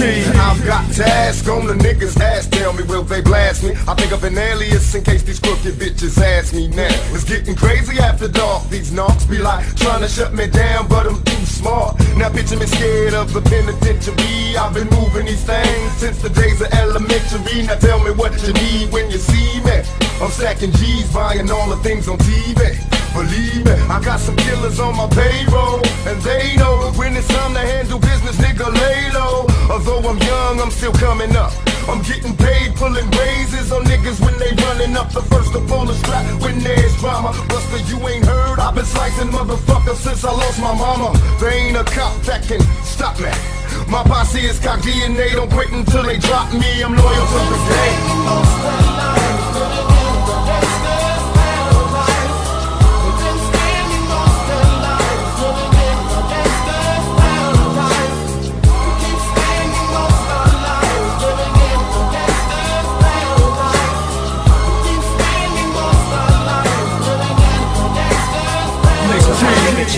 I've got to ask on the niggas' ass. Tell me, will they blast me? I think of an alias in case these crooked bitches ask me now. It's getting crazy after dark. These knocks be like trying to shut me down, but I'm too smart. Now picture me scared of the penitentiary. I've been moving these things since the days of elementary. Now tell me what you need when you see me. I'm stacking G's, buying all the things on TV. Believe me, I got some killers on my payroll, and they know when it's time to handle business, nigga, lay low. Although I'm young, I'm still coming up. I'm getting paid, pulling raises on niggas when they running up. The first to pull the strap when there's drama. Buster, you ain't heard. I've been slicing motherfuckers since I lost my mama. There ain't a cop that can stop me. My posse is cock DNA, don't quit until they drop me. I'm loyal to the game.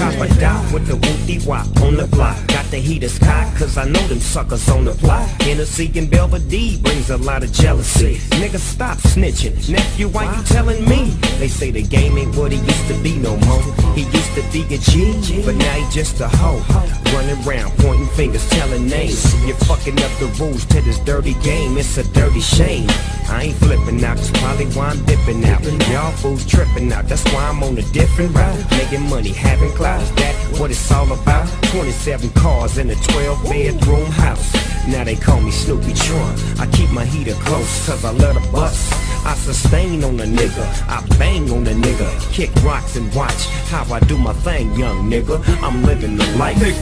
Chopper dot with the whoopty wop on the block. Got the heaters cocked, cause I know them suckers on the block. Hennessy and Belvedere brings a lot of jealousy. Nigga, stop snitching. Nephew, why you telling me? They say the game ain't what he used to be no more. He used to be a G, but now he just a hoe. Running around, pointing fingers, telling names. You're fucking up the rules to this dirty game. It's a dirty shame. I ain't flipping out, that's probably why I'm dipping out. Y'all fools tripping out, that's why I'm on a different route. Making money, having clouds, that what it's all about. 27 cars in a 12 bedroom house. Now they call me Snoopy Trump. I keep my heater close, cause I love to bust. I sustain on a nigga, I bang on a nigga, kick rocks and watch how I do my thing, young nigga. I'm living the life. Nick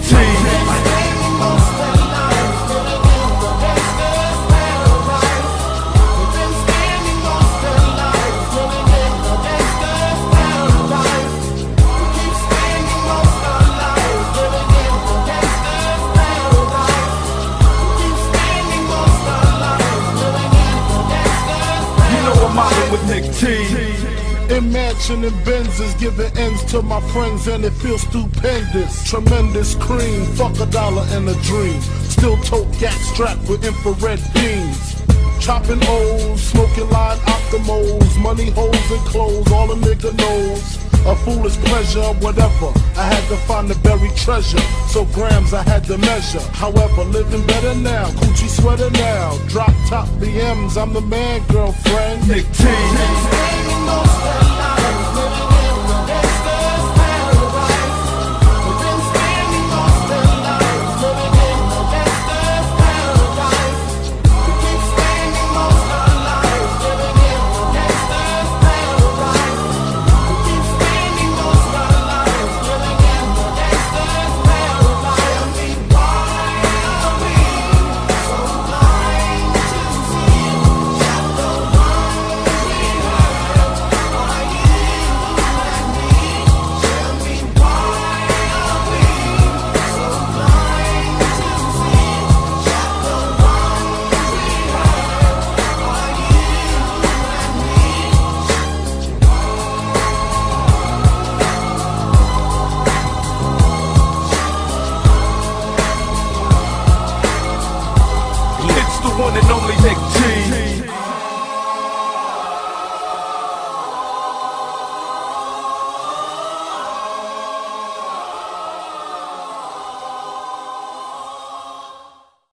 T. Imagine and Benzes giving ends to my friends and it feels stupendous. Tremendous cream, fuck a dollar and a dream. Still tote gas strapped with infrared beams. Chopping O's, smoking line optimals, money holes and clothes, all a nigga knows. A foolish pleasure, whatever. I had to find the buried treasure. So grams I had to measure. However, living better now. Coogi sweater now. Drop top BMs. I'm the man, girlfriend. Nick T.